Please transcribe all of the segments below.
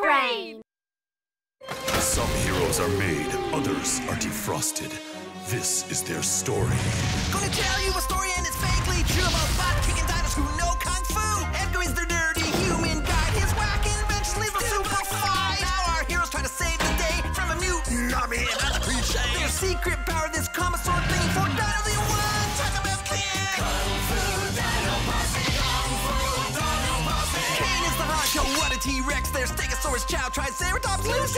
brain! Some heroes are made, others are defrosted. This is their story. Gonna tell you a story and it's vaguely true about butt kicking diners who know kung fu. Edgar is their dirty human guide. His whack inventions leave the super fight. Now our heroes try to save the day from a mutant army and other cliche. Their secret power, this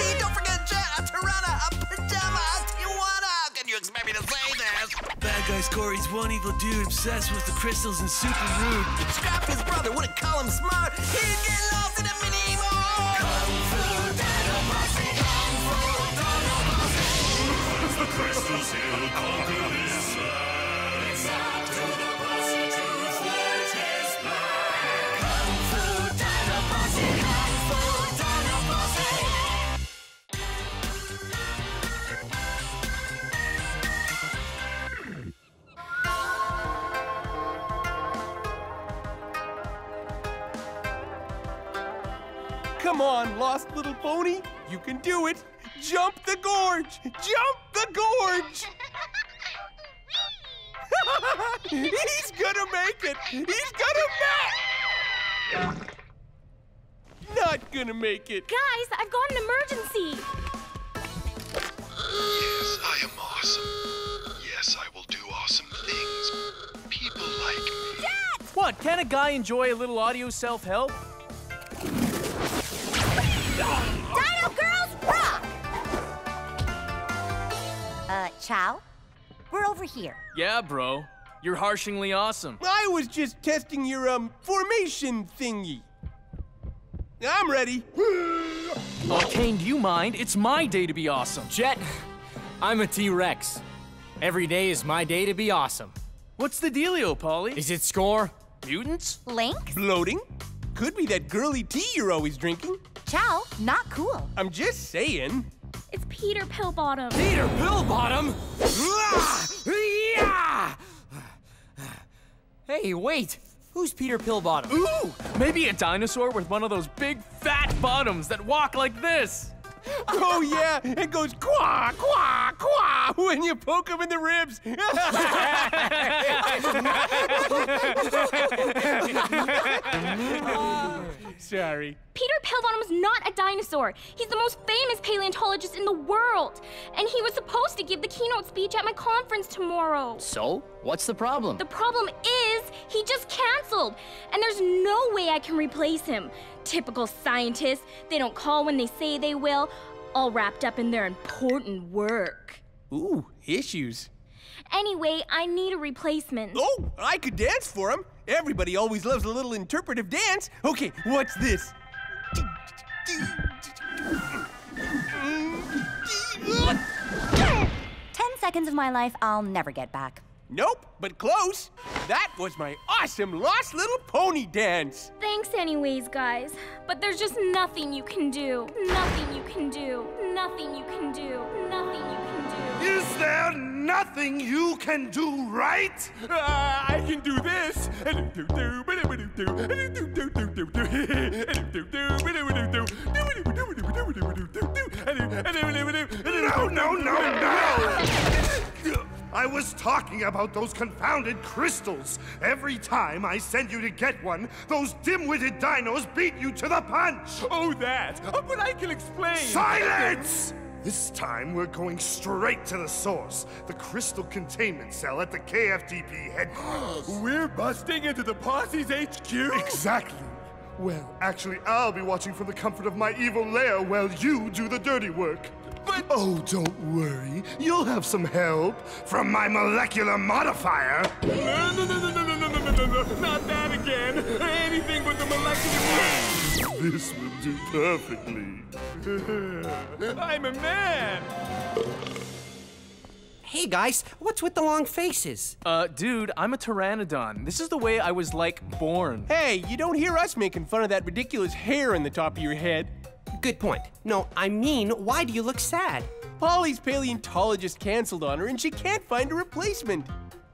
Triceratops, Don't forget Jet, a Tirana, a Pajama, a Tijuana. How can you expect me to say this? Bad guy's Corey's one evil dude obsessed with the crystals and super rude. Skrap his brother, wouldn't call him smart. He'd get lost in a mini mall. Kung Fu Dino Posse. Kung Fu Dino Posse. The crystals he'll conquer this lost little pony. You can do it. Jump the gorge. Jump the gorge. He's gonna make it. He's gonna make. It. Not gonna make it. Guys, I've got an emergency! Yes, I am awesome. Yes, I will do awesome things. People like me. What? Can a guy enjoy a little audio self Chow? We're over here. Yeah, bro. You're harshingly awesome. I was just testing your um formation thingy. I'm ready. Oh, Kane, do you mind? It's my day to be awesome. Jet, I'm a T-Rex. Every day is my day to be awesome. What's the dealio, Polly? Is it Skor? Mutants? Link? Bloating? Could be that girly tea you're always drinking. Chow? Not cool. I'm just saying. It's Peter Pillbottom. Peter Pillbottom? Hey, wait. Who's Peter Pillbottom? Ooh, maybe a dinosaur with one of those big fat bottoms that walk like this. Oh yeah, it goes quah quah quah when you poke him in the ribs. Sorry. Peter Pillbottom was not a dinosaur. He's the most famous paleontologist in the world. And he was supposed to give the keynote speech at my conference tomorrow. So, what's the problem? The problem is, he just canceled. And there's no way I can replace him. Typical scientists, they don't call when they say they will, all wrapped up in their important work. Ooh, issues. Anyway, I need a replacement. Oh, I could dance for him. Everybody always loves a little interpretive dance. Okay, what's this? Ten seconds of my life I'll never get back. Nope, but close. That was my awesome lost little pony dance. Thanks, anyways, guys. But there's just nothing you can do. Nothing you can do. Nothing you can do. Nothing you can do. Is there nothing you can do right? Uh, I can do this. No, no, no, no! I was talking about those confounded crystals. Every time I send you to get one, those dim-witted dinos beat you to the punch. Oh, that. Oh, but I can explain. Silence! This time we're going straight to the source, the crystal containment cell at the KFDP headquarters. We're busting into the posse's HQ? Exactly. Well, actually, I'll be watching from the comfort of my evil lair while you do the dirty work. But Oh, don't worry. You'll have some help from my molecular modifier. no, no, no, no, no, no, no, no, no, no, no, not that again. Anything but the molecular. This will do perfectly. I'm a man. Hey guys, what's with the long faces? Uh, dude, I'm a pteranodon. This is the way I was like born. Hey, you don't hear us making fun of that ridiculous hair on the top of your head. Good point. No, I mean, why do you look sad? Polly's paleontologist canceled on her and she can't find a replacement.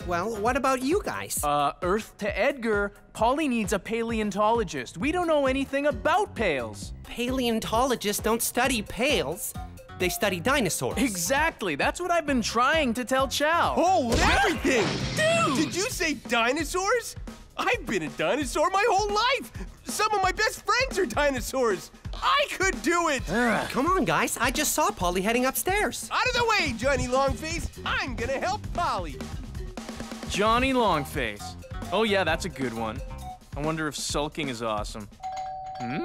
Well, what about you guys? Uh, Earth to Edgar, Polly needs a paleontologist. We don't know anything about pails. Paleontologists don't study pails. They study dinosaurs. Exactly. That's what I've been trying to tell Chow. Oh, everything! Dude! Did you say dinosaurs? I've been a dinosaur my whole life! Some of my best friends are dinosaurs! I could do it! Come on, guys. I just saw Polly heading upstairs. Out of the way, Johnny Longface! I'm gonna help Polly! Johnny Longface. Oh, yeah, that's a good one. I wonder if sulking is awesome. Hmm?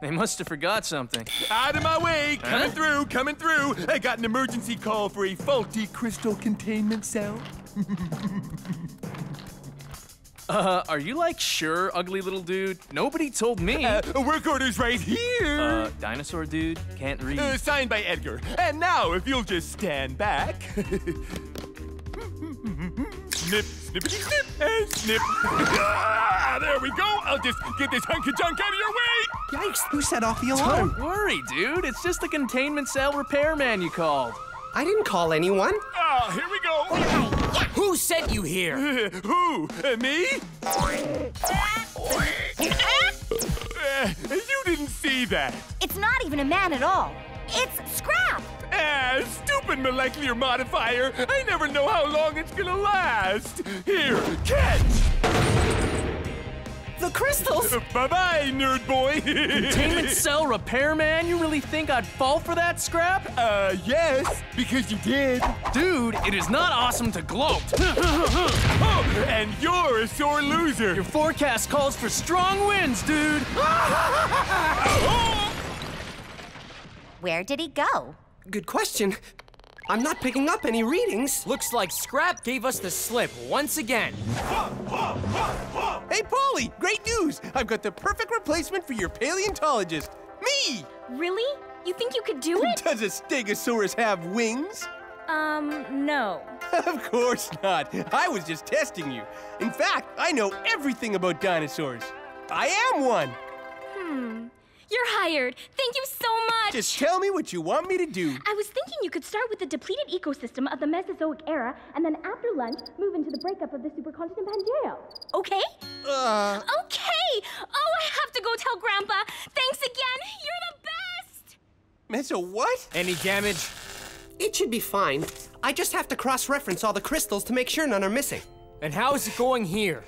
They must have forgot something. Out of my way! Coming Huh? through, coming through! I got an emergency call for a faulty crystal containment cell. Uh, are you like sure, ugly little dude? Nobody told me. Uh, work orders right here! Uh, dinosaur dude, can't read. Uh, signed by Edgar. And now, if you'll just stand back. snip, snippity snip, and snip. Ah, there we go. I'll just get this hunk of junk out of your way. Yikes, who set off the alarm? Don't worry, dude. It's just the containment cell repairman you called. I didn't call anyone. Ah, here we go. Who sent you here? Who? Uh, me? Uh, you didn't see that. It's not even a man at all. It's Skrap! Ah, stupid molecular modifier. I never know how long it's gonna last. Here, catch. The crystals! bye bye, nerd boy. Containment cell repairman? You really think I'd fall for that Skrap? Uh, yes, because you did. Dude, it is not awesome to gloat. Oh, and you're a sore loser. Your forecast calls for strong winds, dude. Where did he go? Good question. I'm not picking up any readings. Looks like Skrap gave us the slip once again. Hey, Polly, great news. I've got the perfect replacement for your paleontologist. Me! Really? You think you could do it? Does a stegosaurus have wings? Um, no. Of course not. I was just testing you. In fact, I know everything about dinosaurs. I am one. Hmm. You're hired. Thank you so much. Just tell me what you want me to do. I was thinking you could start with the depleted ecosystem of the Mesozoic era, and then after lunch, move into the breakup of the supercontinent Pangea. Okay? Uh, Okay! Oh, I have to go tell Grandpa. Thanks again. You're the best. Meso what? Any damage? It should be fine. I just have to cross-reference all the crystals to make sure none are missing. And how is it going here?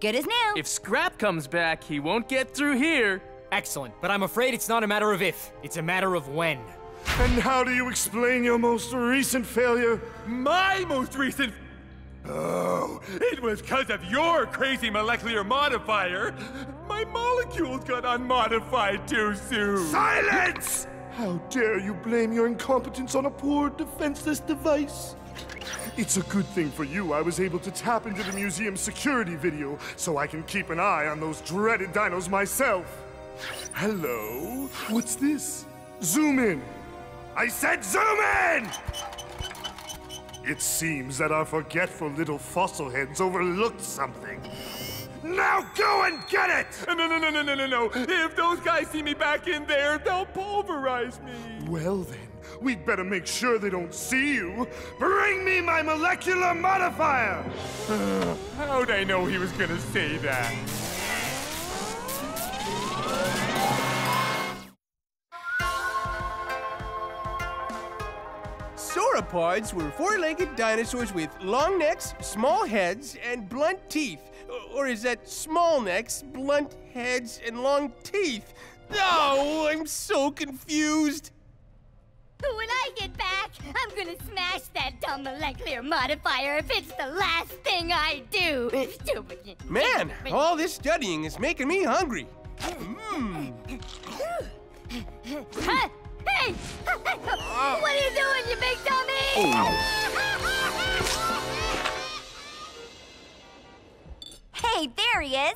Good as new. If Skrap comes back, he won't get through here. Excellent, but I'm afraid it's not a matter of if, it's a matter of when. And how do you explain your most recent failure? My most recent. Oh, it was because of your crazy molecular modifier. My molecules got unmodified too soon. Silence! How dare you blame your incompetence on a poor, defenseless device? It's a good thing for you I was able to tap into the museum's security video so I can keep an eye on those dreaded dinos myself. Hello? What's this? Zoom in. I said zoom in! It seems that our forgetful little fossil heads overlooked something. Now go and get it! No, no, no, no, no, no, no. If those guys see me back in there, they'll pulverize me. Well then, we'd better make sure they don't see you. Bring me my molecular modifier! How'd I know he was gonna say that? Sauropods were four-legged dinosaurs with long necks, small heads, and blunt teeth. Or is that small necks, blunt heads, and long teeth? Oh, I'm so confused. When I get back, I'm gonna smash that dumb molecular modifier if it's the last thing I do. Stupid. Man, all this studying is making me hungry. Mmm. Huh? Hey! what are you doing, you big dummy? Hey, there he is.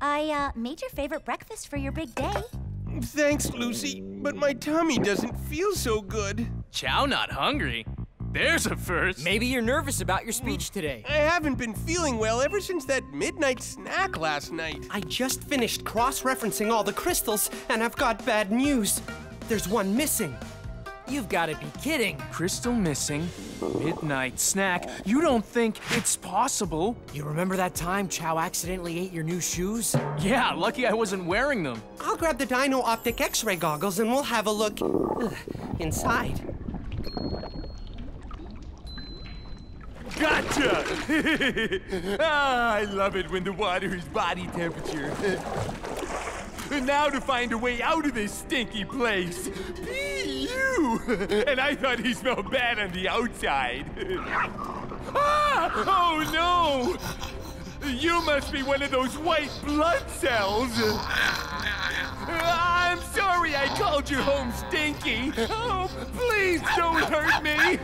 I, uh, made your favorite breakfast for your big day. Thanks, Lucy, but my tummy doesn't feel so good. Chow not hungry. There's a first. Maybe you're nervous about your speech today. I haven't been feeling well ever since that midnight snack last night. I just finished cross-referencing all the crystals, and I've got bad news. There's one missing. You've got to be kidding. Crystal missing, midnight snack. You don't think it's possible? You remember that time Chow accidentally ate your new shoes? Yeah, lucky I wasn't wearing them. I'll grab the Dino Optic X-ray goggles and we'll have a look ugh, inside. Gotcha! ah, I love it when the water is body temperature. now to find a way out of this stinky place. Be you! and I thought he smelled bad on the outside. ah! Oh no! You must be one of those white blood cells. I'm sorry I called you home stinky. Oh, please don't hurt me.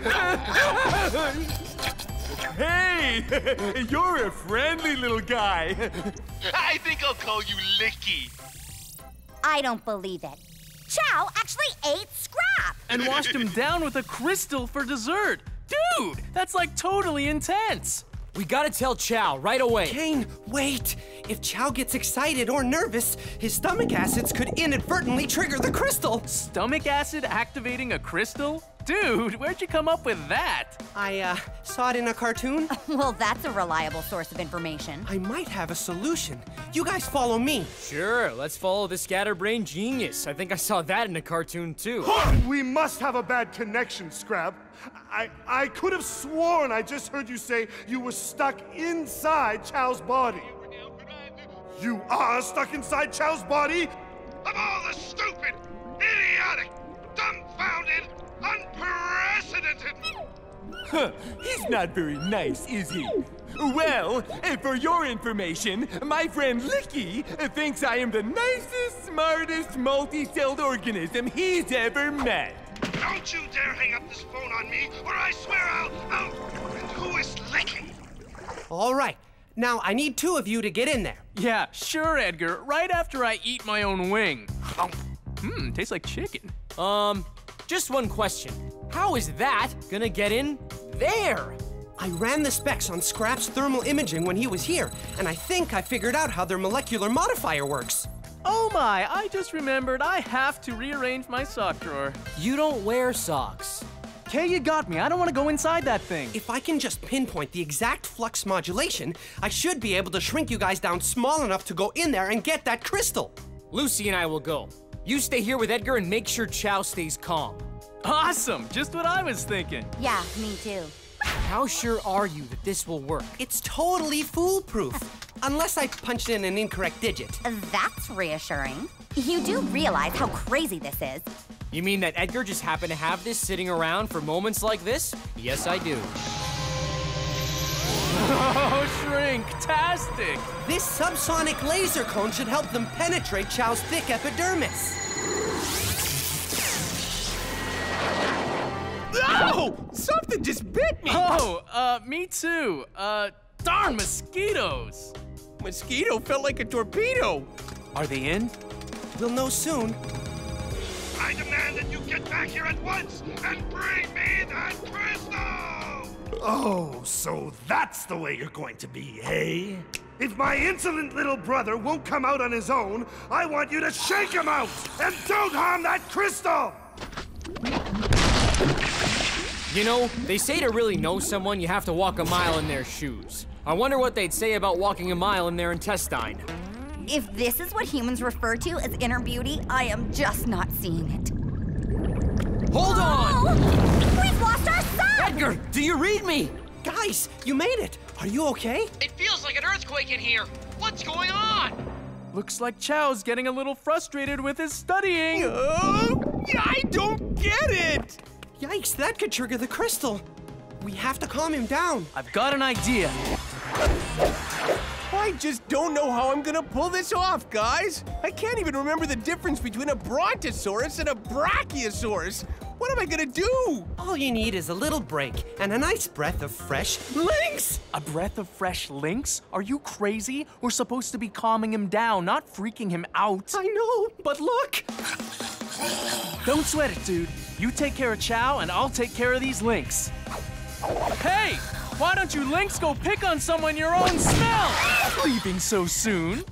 Hey, you're a friendly little guy. I think I'll call you Licky. I don't believe it. Chow actually ate Skrap! And washed him down with a crystal for dessert. Dude, that's like totally intense. We gotta tell Chow right away. Kane, wait! If Chow gets excited or nervous, his stomach acids could inadvertently trigger the crystal. Stomach acid activating a crystal? Dude, where'd you come up with that? I, uh, saw it in a cartoon. well, that's a reliable source of information. I might have a solution. You guys follow me. Sure, let's follow the scatterbrain genius. I think I saw that in a cartoon too. we must have a bad connection, Skrap. I, I could have sworn I just heard you say you were stuck inside Chow's body. You are stuck inside Chow's body? Of all the stupid, unprecedented. Huh, he's not very nice, is he? Well, for your information, my friend Licky thinks I am the nicest, smartest, multi-celled organism he's ever met. Don't you dare hang up this phone on me, or I swear I'll. I'll. And who is licking? All right. Now, I need two of you to get in there. Yeah, sure, Edgar. Right after I eat my own wing. Hmm, tastes like chicken. Um, just one question. How is that gonna get in there? I ran the specs on Skrap's thermal imaging when he was here, and I think I figured out how their molecular modifier works. Oh my, I just remembered I have to rearrange my sock drawer. You don't wear socks. Okay, you got me. I don't want to go inside that thing. If I can just pinpoint the exact flux modulation, I should be able to shrink you guys down small enough to go in there and get that crystal. Lucy and I will go. You stay here with Edgar and make sure Chow stays calm. Awesome, just what I was thinking. Yeah, me too. How sure are you that this will work? It's totally foolproof. Unless I punched in an incorrect digit. That's reassuring. You do realize how crazy this is. You mean that Edgar just happened to have this sitting around for moments like this? Yes, I do. Oh, shrink-tastic! This subsonic laser cone should help them penetrate Chow's thick epidermis. No! Something just bit me! Oh, uh, me too. Uh, darn mosquitoes! Mosquito felt like a torpedo. Are they in? We'll know soon. I demand that you get back here at once and bring me that crystal! Oh, so that's the way you're going to be, hey? If my insolent little brother won't come out on his own, I want you to shake him out and don't harm that crystal! You know, they say to really know someone, you have to walk a mile in their shoes. I wonder what they'd say about walking a mile in their intestine. If this is what humans refer to as inner beauty, I am just not seeing it. Hold on! Oh! Edgar, do you read me? Guys, you made it. Are you okay? It feels like an earthquake in here. What's going on? Looks like Chow's getting a little frustrated with his studying. Oh, I don't get it! Yikes, that could trigger the crystal. We have to calm him down. I've got an idea. I just don't know how I'm gonna pull this off, guys. I can't even remember the difference between a brontosaurus and a brachiosaurus. What am I gonna do? All you need is a little break and a nice breath of fresh lynx. A breath of fresh lynx? Are you crazy? We're supposed to be calming him down, not freaking him out. I know, but look. Don't sweat it, dude. You take care of Chow, and I'll take care of these lynx. Hey! Why don't you lynx go pick on someone your own smell? Leaving so soon?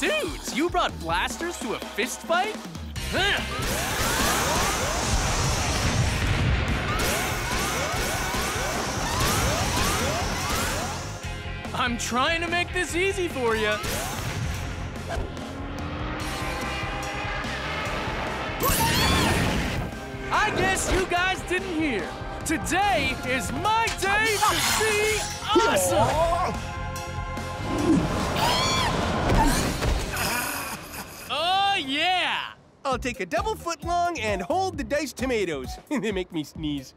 Dudes, you brought blasters to a fist fight? I'm trying to make this easy for you. I guess you guys didn't hear. Today is my day to be awesome! Oh, yeah! I'll take a double foot long and hold the diced tomatoes. they make me sneeze.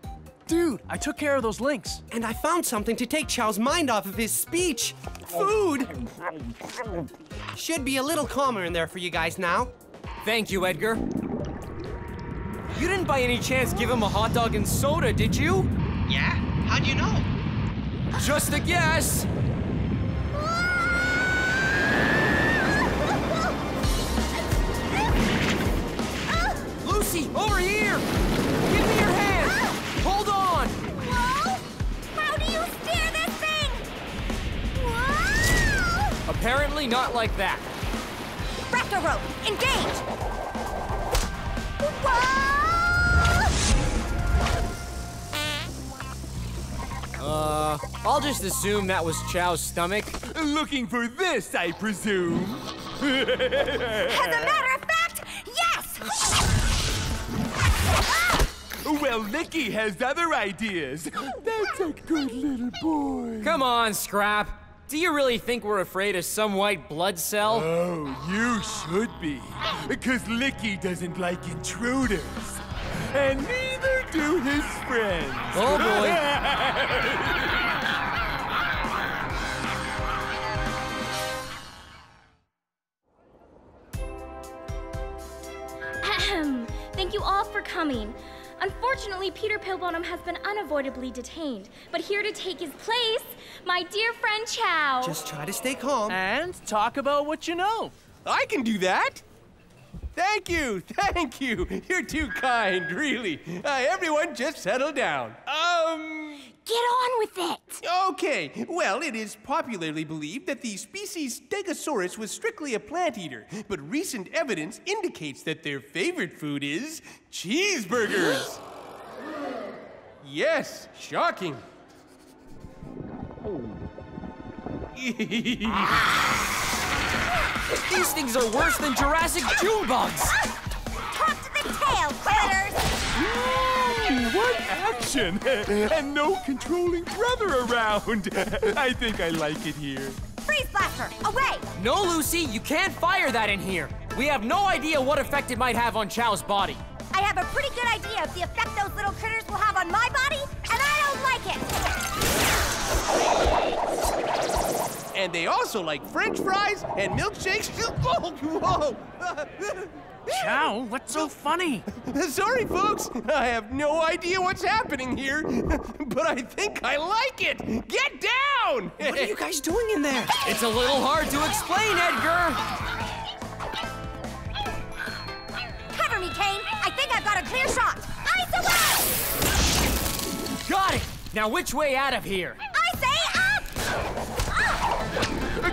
Dude, I took care of those lynx. And I found something to take Chow's mind off of his speech. Food! Should be a little calmer in there for you guys now. Thank you, Edgar. You didn't by any chance give him a hot dog and soda, did you? Yeah? How'd you know? Just a guess. Lucy, over here! Apparently not like that. Raptor rope, engage! Whoa! Uh, I'll just assume that was Chow's stomach. Looking for this, I presume. As a matter of fact, yes! Well, Licky has other ideas. That's a good little boy. Come on, Skrap. Do you really think we're afraid of some white blood cell? Oh, you should be. Because Licky doesn't like intruders. And neither do his friends. Oh, boy. Thank you all for coming. Unfortunately, Peter Pillbottom has been unavoidably detained, but here to take his place, my dear friend Chow. Just try to stay calm. And talk about what you know. I can do that. Thank you, thank you. You're too kind, really. Uh, everyone, just settle down. Um. Get on with it! Okay, well, it is popularly believed that the species Stegosaurus was strictly a plant eater, but recent evidence indicates that their favorite food is cheeseburgers. yes, shocking. These things are worse than Jurassic June bugs. Talk to the tail, critters! What action! and no controlling brother around. I think I like it here. Freeze blaster, away! No, Lucy, you can't fire that in here. We have no idea what effect it might have on Chow's body. I have a pretty good idea of the effect those little critters will have on my body, and I don't like it! And they also like french fries and milkshakes. Whoa, whoa. Chow, what's so funny? Sorry, folks. I have no idea what's happening here, but I think I like it. Get down! What are you guys doing in there? It's a little hard to explain, Edgar. Cover me, Kane! I think I've got a clear shot! Ice away! Got it. Now which way out of here?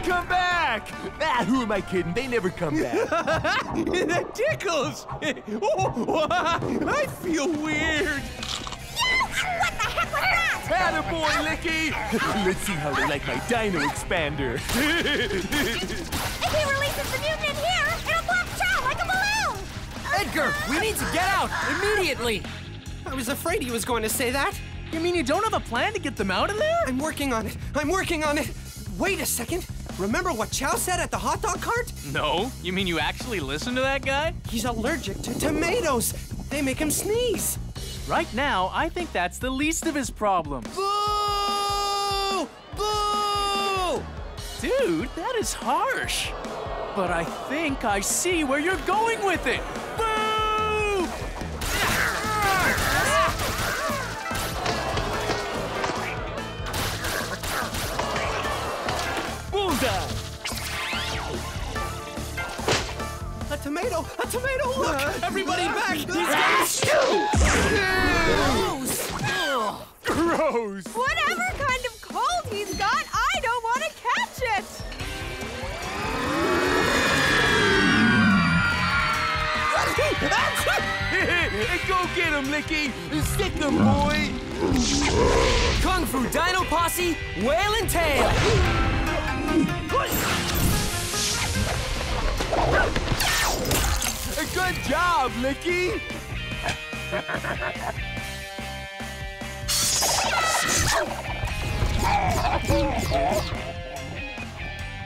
Come back! Ah, who am I kidding? They never come back. that tickles. Oh, I feel weird. What the heck was that? Attaboy, Licky! Let's see how they like my dino expander. If he releases the mutant in here, it'll pop Chow like a balloon! Edgar, we need to get out immediately. I was afraid he was going to say that. You mean you don't have a plan to get them out of there? I'm working on it. I'm working on it. Wait a second. Remember what Chow said at the hot dog cart? No. You mean you actually listened to that guy? He's allergic to tomatoes. They make him sneeze. Right now, I think that's the least of his problems. Boo! Boo! Dude, that is harsh. But I think I see where you're going with it. Tomato! A tomato! Look! Uh, Everybody back! He's Gross! Whatever kind of cold he's got, I don't want to catch it. Go get him, Licky! Stick him, boy! Kung Fu Dino Posse, Whale and Tail. Good job, Licky!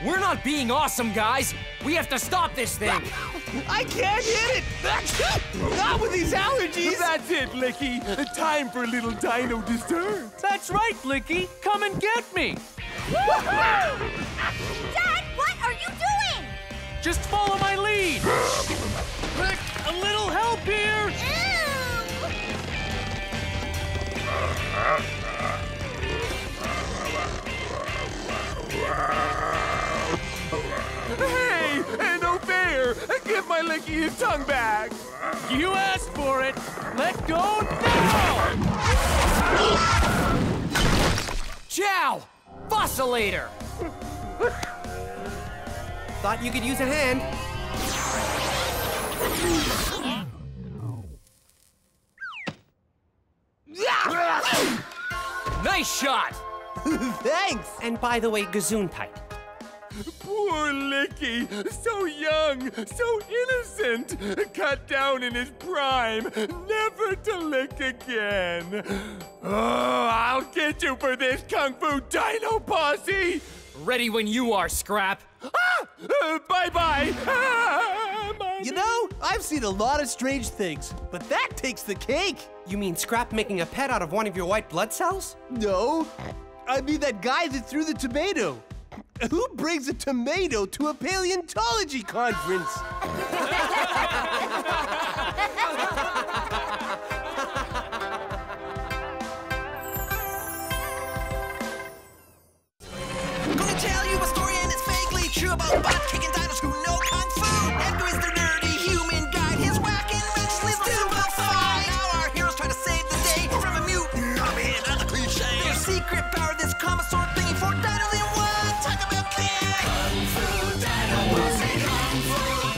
We're not being awesome, guys. We have to stop this thing. I can't hit it! Not with these allergies! That's it, Licky. The Time for a little dino dessert. That's right, Licky. Come and get me. Just follow my lead. Quick, a little help here. Hey, eh, no fair! Give my Licky his tongue back! You asked for it. Let go now. Chow! Fossilator! Thought you could use a hand. Nice shot! Thanks! And by the way, Gesundheit. Poor Licky! So young, so innocent! Cut down in his prime, never to lick again! Oh, I'll get you for this Kung Fu Dino Posse! Ready when you are, Skrap. Ah! Uh, bye bye! Ah, my You know, I've seen a lot of strange things, but that takes the cake! You mean Skrap making a pet out of one of your white blood cells? No, I mean that guy that threw the tomato. Who brings a tomato to a paleontology conference? about butt kicking